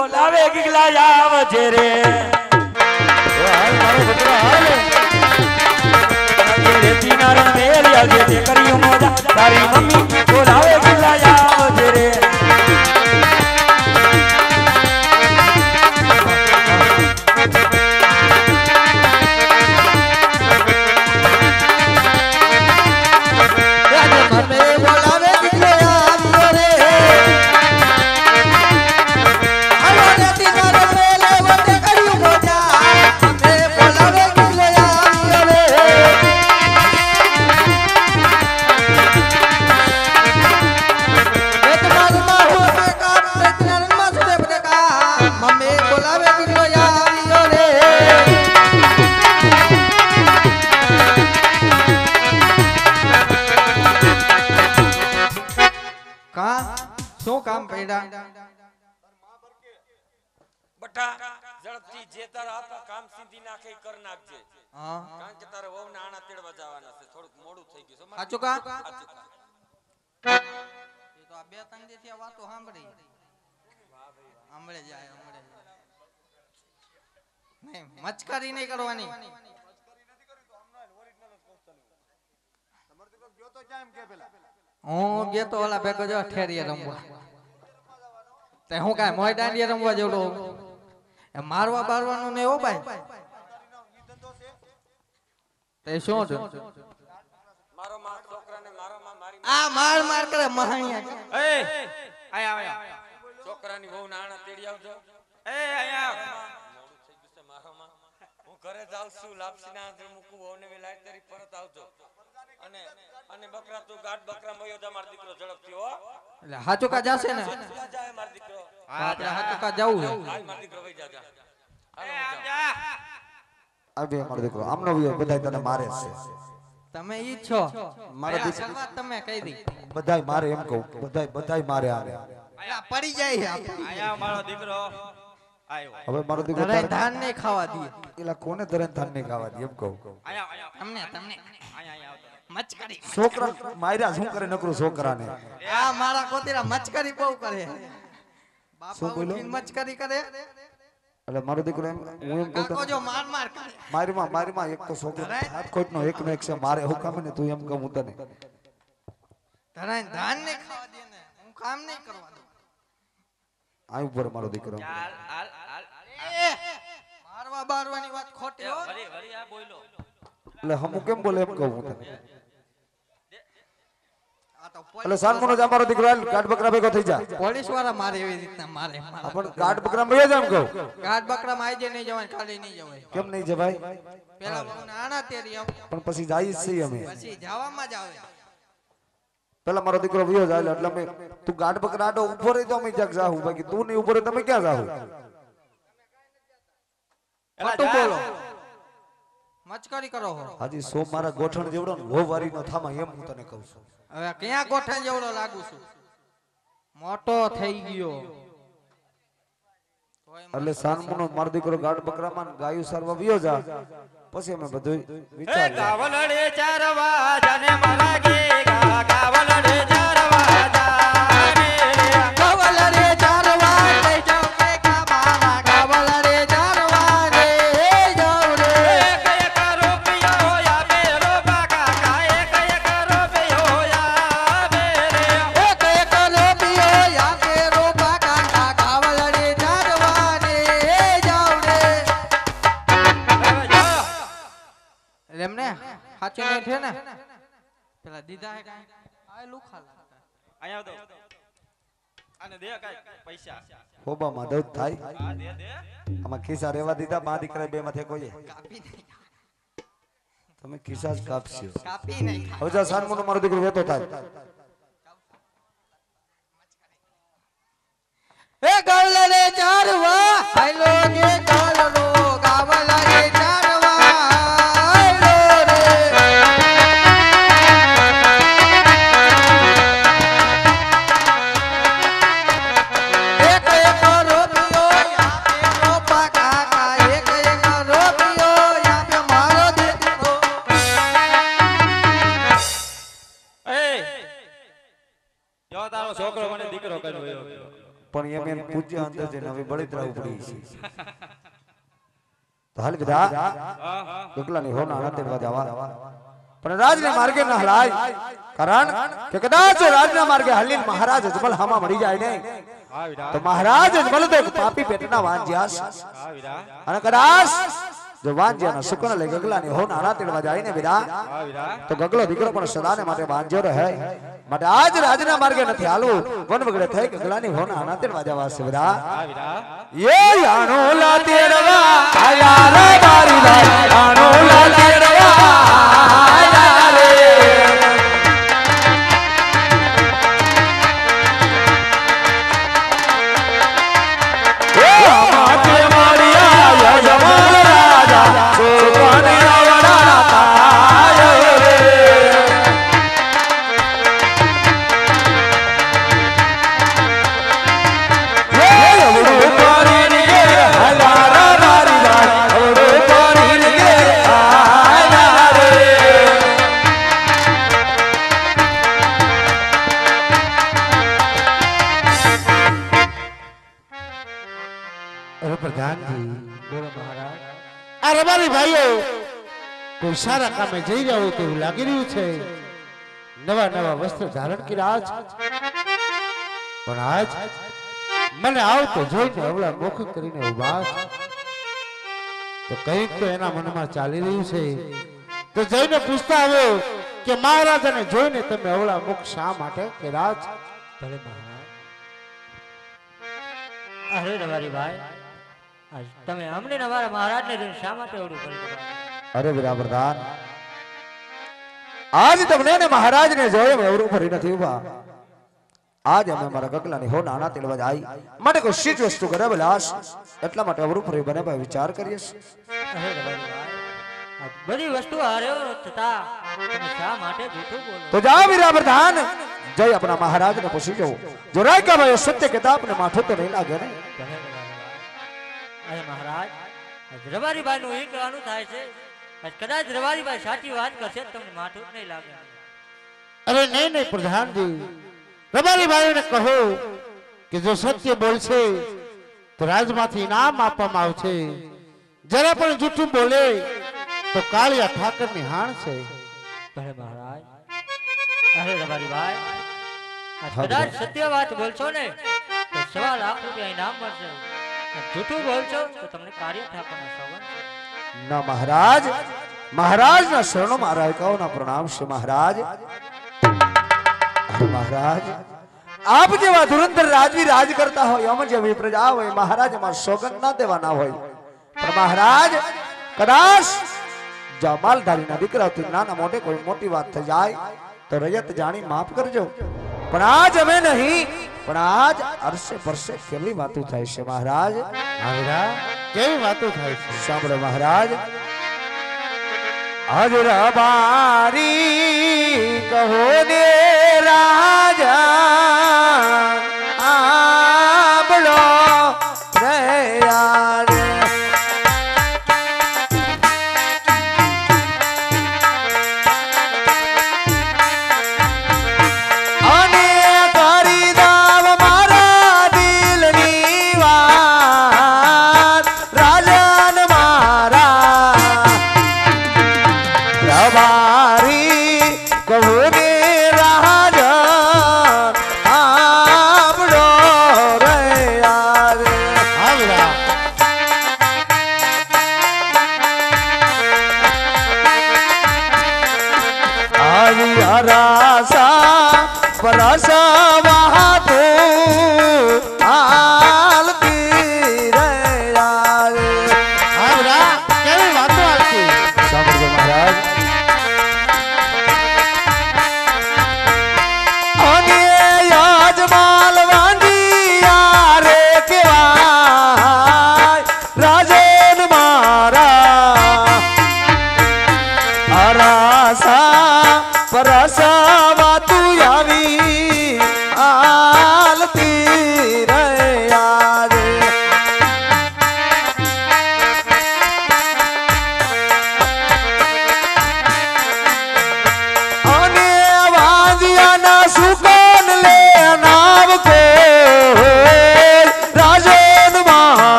બોલાવે ગીગલા રે તે કર્યું મોજા. તારી મમ્મી બોલાવે બટા ઝડપથી જે તારા હાથમાં કામ સીધી નાખે ઈ કર નાખજે. હા. કારણ કે તારે વહુ આણા તેડવા જવાના છે. થોડુંક મોડું થઈ ગયું છે. મારે. સાચું કા? સાચું કા? એ તો આ બે ત્રણ દી થી આ વાતો સાંભળી. સાંભળે જાય સાંભળે જાય. નહીં મચકારી નહીં કરવાની. હું ગયો તો ઓલા ભેગો જો ઠેરીએ રમવા. તે હું કાંઈ મોય દાંડિયા રમવા જેવડો એ મારવા બારવાનું ને એવો ભાઈ તે શું છે? મારો માં છોકરાને મારો માં મારી આ માર માર કરે મહાણિયા. એ આયા આયા. છોકરાની બહુ નાણા તેડી આવજો. એ આયા. મોડું થઈ ગયું છે મારો માં હું ઘરે જાઉં છું લાપસી ના હાથે મૂકું વહુને વેલાય તરી પરત આવજો. અને અને બકરા તું ગાઢ બકરા મયો દા માર દીકરો ઝડપથી હો. એટલે હાચું કા જાશે ને? જાય માર દીકરો. આપણે હાચું કા જવું છે. હાલ મારો દીકરો વઈ જા જા. હાલો હું જાઉં. આ બે દીકરો. આમનો વિયો બધાય તને મારે જ છે. તમે ઈ જ છો. મારા દીકરો. તમે કહી દી. બધાય મારે એમ કહું. બધાય બધાય મારે આને આયા પડી જાય હે આયા મારો દીકરો. હવે મારો દીકરો ધાન નહીં ખાવા દીએ એલા કોને ધરણ ધાન નહીં ખાવા દે એમ કહું. આયા આયા. તમને તમને. આયા. મચકરી. છોકરા માર્યા શું કરે નકરું છોકરાને? આ મારા કોતીરા મચકરી બહુ કરે. બાપા ઉઠીને મચકરી કરે? એટલે મારો દીકરો એમ હું એમ કહું કાકો જો માર માર કરે. મારી માં મારી માં એક તો છોકરો હાથ નો એક નો એક છે મારે હું કામ ને તું એમ કહું હું તને. ધરાય ધાન ને ખાવા દે ને હું કામ નહીં કરવા દઉં. આ ઉપર મારો દીકરો. હાલ હાલ હાલ. મારવા બારવાની વાત ખોટી હો. આ એટલે હમું કેમ બોલે એમ કહું હું તને? એટલે સાનમુનો જ અમારો દીકરો આલ ગાઢ બકરા ભેગો થઈ જા. પોલીસવાળા મારે એવી રીતના મારે. પણ ગાઢ બકરા મેં જામ કહું. ગાઢ બકરામાં આઈ જાય નહીં જવાય ખાલી નહીં જવાય. કેમ નહીં જવાય? પેલા બહુને આના તેરી આવ પણ પછી જાય છે અમે. પછી જવામાં જ આવે. પેલા મારો દીકરો વિયો જાય એટલે અમે તું ગાઢ બકરા આડો ઊભો રહી તો અમે જગ જાહું. બાકી તું નહીં ઊભો રહી તમે ક્યાં જાહું? ખોટું બોલો. મચકારી કરો હો. હાજી સો મારા ગોઠણ જેવડો ને વો વારી નો થામા એમ હું તને કહું છું. હવે ક્યાં ગોઠણ જેવડો લાગુ છું? મોટો થઈ ગયો. એટલે મને એટલે સાનમુનો મારો દીકરો ગાઢ બકરામાં ને ગાયું સારવા વિયો જા. પછી અમે બધું વિચાર ગાવલડે ચારવા જાને મારા સાચું નહીં છે ને? પેલા દીધા હે આ લુખા લાગતા. આયા દો અને દે કાઈ પૈસા. હોબામાં દઉં થાય. આ દે દે. આમાં ખિસ્સા રેવા દીધા મા દીકરા બે માંથી કોઈ કાપી નહીં. તમે ખિસ્સા જ કાપશો. કાપી નહીં. હવે જા સાનમુનો મારો દીકરો વેતો થાય. એ પૂજ્ય અંતર જઈને હવે બળિતરા ઉપડી છે. તો હાલ વિધા એકલાની હો નાના તેડવા જવા. પણ રાજને માર્ગે ન હલાય. કારણ કે કદાચ રાજના માર્ગે હલીલ મહારાજ અજમલ હામાં મળી જાય ને તો મહારાજ અજમલ તો એક પાપી પેટના વાંજ્યા છે. અને કદાચ જો વાંજ્યાના સુકન લઈ ગગલાની હો નાના તેડવા જાય ને વિરા તો ગગલો દીકરો પણ સદાને માટે વાંજ્યો રહે. માટે આજ રાજના માર્ગે નથી હાલવું. વન વગડે થઈ ગગલાની હોના નાના તેડવા જવા છે વિરા એ આણો લા તેરવા આયા રે મારી લાલ આણો લા તેડવા સારા કામે જઈ રહ્યો હોય તેવું લાગી રહ્યું છે. નવા નવા વસ્ત્ર ધારણ કર્યા છે પણ આજ મને આવતો જોઈને અવળા મુખ કરીને ઊભા તો કંઈક તો એના મનમાં ચાલી રહ્યું છે. તો જઈને પૂછતા આવ્યો કે મહારાજાને જોઈને તમે અવળા મુખ શા માટે કર્યા છે ભલે મહારાજ. અરે રવારી ભાઈ તમે અમને અમારા મહારાજને જોઈને શા માટે ઓળું કરી? અરે વીરા પ્રધાન આજ તમને ને મહારાજ ને જોયે એવરું ફરી નથી ઊભા આજ અમે અમારા ગગલાની હો નાના તેલવા જાય. માટે કોઈ વસ્તુ કરે બલાશ. એટલા માટે અવરું ફરી બને ભાઈ વિચાર કરીએ બધી વસ્તુ હાર્યો છતાં શા માટે જૂઠું બોલો? તો જાઓ વીરા પ્રધાન જય આપણા મહારાજ ને પૂછી જવું. જો રાયકા ભાઈ સત્ય કહેતા આપને માથું તો નહીં લાગે ને? મહારાજ રબારી ભાઈ નું એ કહેવાનું થાય છે કદાચ રવારીભાઈ સાચી વાત કરશે તમને માથું નહીં લાગે. અરે નહીં નહીં પ્રધાનજી રબારી ભાઈને કહો કે જો સત્ય બોલશે તો રાજમાંથી ઇનામ આપવામાં આવશે. જરા પણ જૂઠું બોલે તો કાળિયા ઠાકરની હાણ છે. અરે મહારાજ અરે રવારી ભાઈ કદાચ સત્ય વાત બોલશો ને તો સવા લાખ રૂપિયા ઇનામ મળશે. જૂઠું બોલશો તો તમને કાર્ય ઠાકોરના સવન છે. ના મહારાજ. મહારાજના શરણોમાં રાયકાઓના પ્રણામ છે, મહારાજ. મહારાજ, આપ જેવા ધુરંધર રાજવી રાજ કરતા હોય, અમ જેવી પ્રજા હોય, મહારાજ એમાં સોગંદ ના દેવાના હોય. પણ મહારાજ, કદાચ જમાલધારીના દીકરાથી નાના મોટે કોઈ મોટી વાત થઈ જાય, તો રયત જાણી માફ કરજો. પણ આજ અમે નહીં પણ આજ અરસે પરસે કેવી વાતો થાય છે મહારાજ? કેવી વાતો થાય છે? સાંભળો મહારાજ. હજરબારી કહો ને રાજા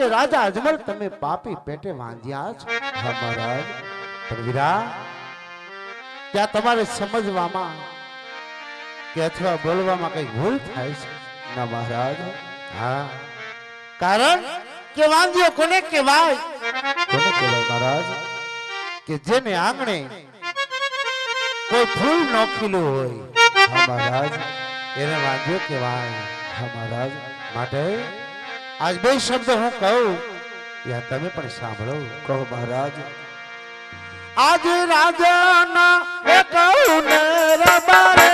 કે રાજા અજમલ, તમે પાપી પેટે વાંધ્યા છો? હા, મહારાજ. વીરા ત્યાં તમારે સમજવામાં કે અથવા બોલવામાં કઈ ભૂલ થાય છે? ના, મહારાજ. હા. કારણ કે વાંધ્યો કોને કહેવાય? કોને કહેવાય, મહારાજ? કે જેને આંગણે કોઈ ફૂલ નોખેલું હોય. હા, મહારાજ. એને વાંધ્યો કહેવાય. હા, મહારાજ. માટે આજ બે શબ્દ હું કહું, યા તમે પણ સાંભળો. કહો મહારાજ. આજે રાજાના કહું ને રબારે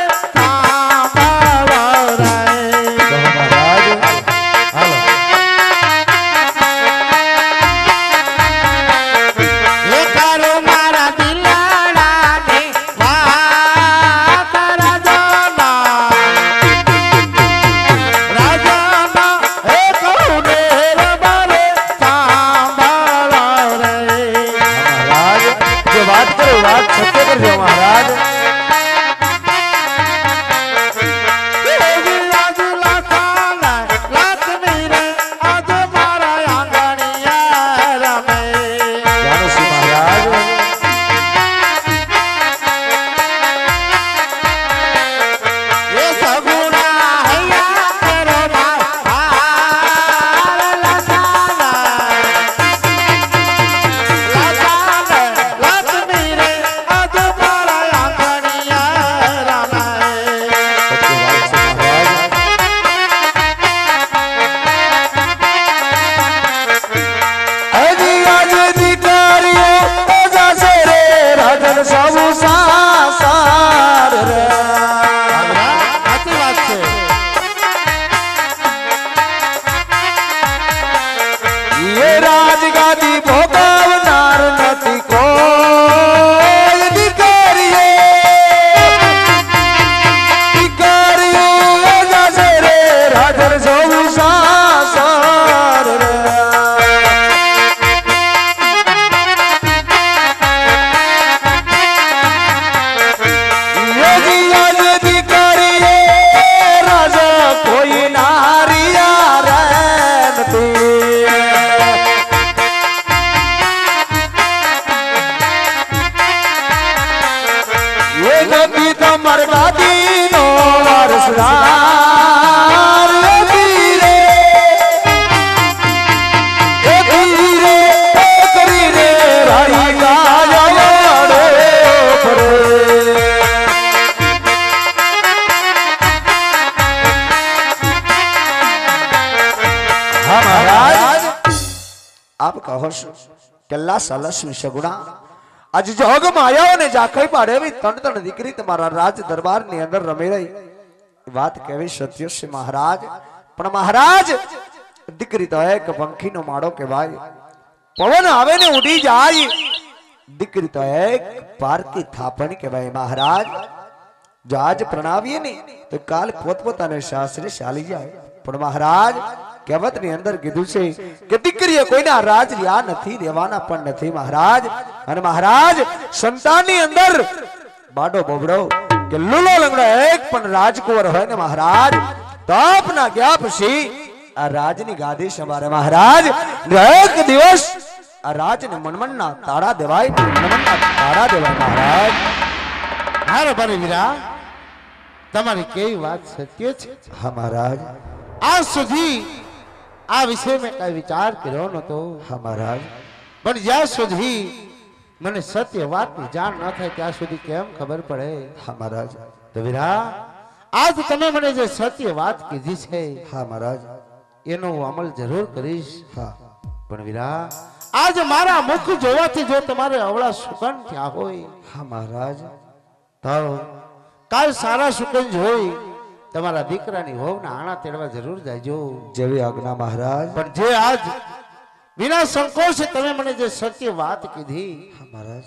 કરો એ વાત એ ગતિ તમાર ગાદી નો વારસદાર એ ધીરે એ ધીરે એ કરી રે રાઈ ગાયો વડે ફરે હા મહારાજ આપ કહો આજ જોગ આવ્યો ને ઝાંખઈ પાડે એવી ત્રણ ત્રણ દીકરી તમારા રાજ દરબારની અંદર રમી રહી. વાત કેવી સત્ય છે મહારાજ, પણ મહારાજ, દીકરી તો એક પંખીનો માળો કહેવાય. પવન આવે ને ઉડી જાય. દીકરી તો એક પારકી થાપણ કહેવાય મહારાજ. જો આજ પ્રણાવીએ ને, તો કાલ પોતપોતાને શાસ્ત્રે ચાલી જાય. પણ મહારાજ કહેવતની અંદર કીધું છે કે દીકરીએ કોઈના રાજ યા નથી દેવાના પણ નથી મહારાજ. અને મહારાજ સંતાનની અંદર બાડો બોબડો કે લુલો લંગડો એક પણ રાજકુંવર હોય ને મહારાજ તપના ગયા પછી આ રાજની ગાદી સંભાળે મહારાજ. એક દિવસ આ રાજને મનમનના તાળા દેવાય મનમનના તાળા દેવાય મહારાજ. હારે ભારે વીરા તમારી કેવી વાત સત્ય છે? હા મહારાજ. આજ સુધી આ વિશે મેં કઈ વિચાર કર્યો નતો હા મહારાજ. પણ જ્યાં સુધી મને સત્ય વાતની જાણ ન થાય ત્યાં સુધી કેમ ખબર પડે? હા મહારાજ. તો વીરા? આજ તમે મને જે સત્ય વાત કીધી છે હા મહારાજ. એનો હું અમલ જરૂર કરીશ. હા. પણ વીરા આજ મારા મુખ જોવાથી જો તમારે અવળા સુકન થયા હોય? હા મહારાજ. તો કાલ સારા સુકન જોઈ તમારા દીકરાની હોવના આણા તેડવા જરૂર જાયજો. જેવી આજ્ઞા મહારાજ. પણ જે આજ વિના સંકોચ તમે મને જે સત્ય વાત કીધી મહારાજ.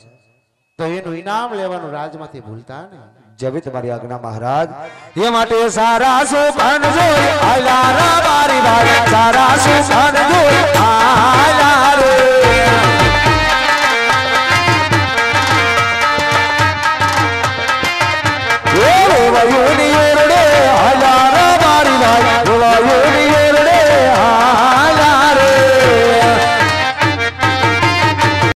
તો એનું ઇનામ લેવાનું રાજમાંથી ભૂલતા ને જવી તમારી આજ્ઞા મહારાજ. એ માટે સારા સુભાન જોઈ આલા રા બારી બારી સારા સુભાન જોઈ આલા રે.